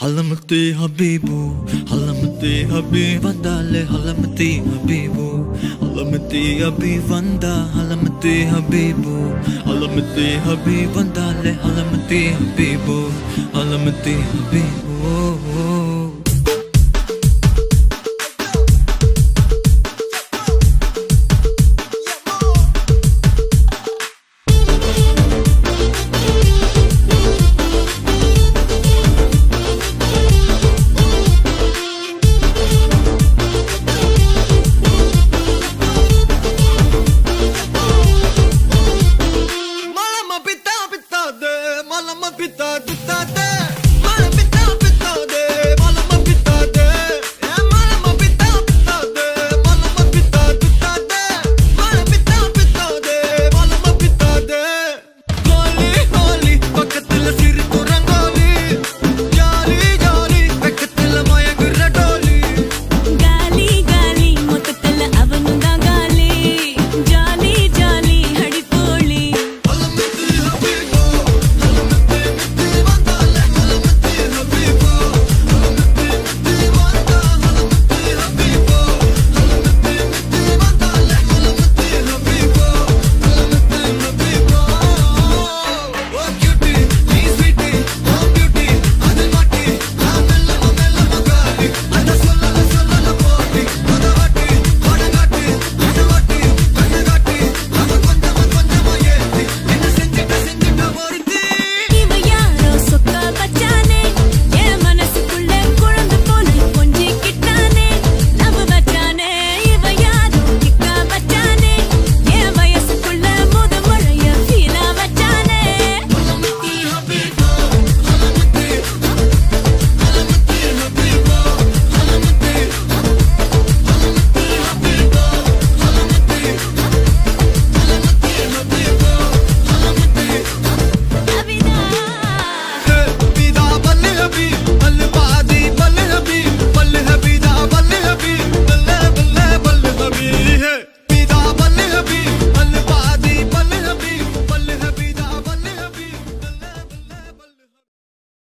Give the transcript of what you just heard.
حلمتي حبيبو حلمتي حبيب andale حلمتي حبيبو حلمتي حبيب anda حلمتي حبيبو حلمتي حبيب andale حلمتي حبيبو حلمتي حبيبو